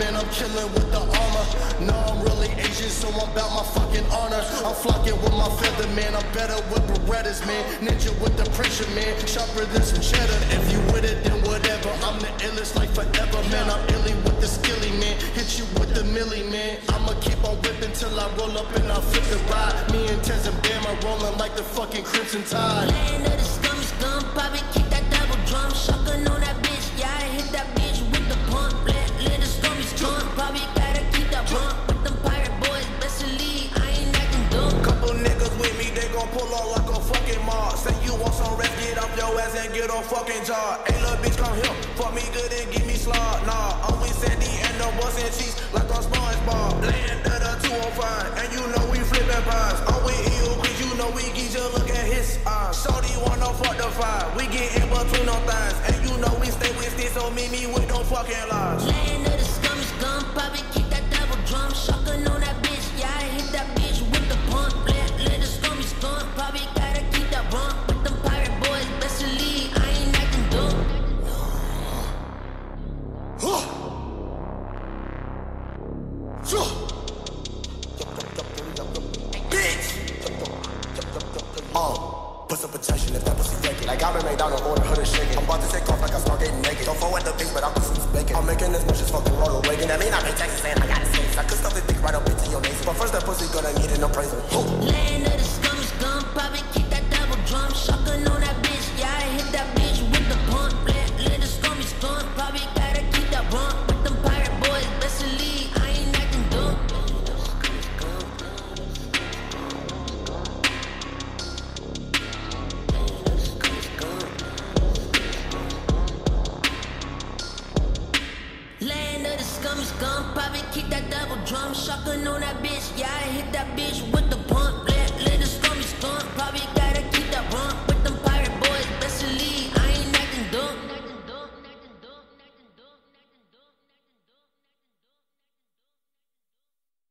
man, I'm killing with the armor. No, I'm really Asian, so I'm about my fucking honor. I'm flocking with my feather, man. I'm better with Berettas, man. Ninja with the pressure, man. Sharper than some cheddar. If you with it. I'm the illest like forever, man. I'm illy with the skilly, man. Hit you with the millie, man. I'ma keep on whipping till I roll up and I flip the ride. Me and Tez and Bam are rolling like the fucking Crimson Tide. Land of the scummy scum. Probably kick that double drum. Shotgun on that bitch. Yeah, I hit that bitch with the pump. Let, let the scummy scum. Probably gotta keep that bump. With them pirate boys, best of league. I ain't acting dumb. Couple niggas with me, they gon' pull up like a fucking mob. Say you want some rest, get off your ass and get on fucking job. Hey, little bitch, come here. Fuck me good and give me slot. Nah, I'm with Sandy and the boss and cheese like on SpongeBob. Land of the 205, and you know we flipping pies. I'm with you, cause you know we get you look at his eyes. Shorty wanna fuck the five. We get in between them thighs. And you know we stay with this, so meet me with no fucking lies. Put some protection if that pussy fake it. Like I've been made down to order, hood shake. I'm about to take off like I start getting naked. Don't forward the bitch, but I'm some bacon. I'm making as much as fucking Ronald Reagan. I mean, I pay taxes and I gotta say I could stuff the dick right up into your nose. But first, that pussy gonna need an appraisal. Who? The scum, probably kick that double drum. Shotgun on that bitch, yeah, I hit that bitch with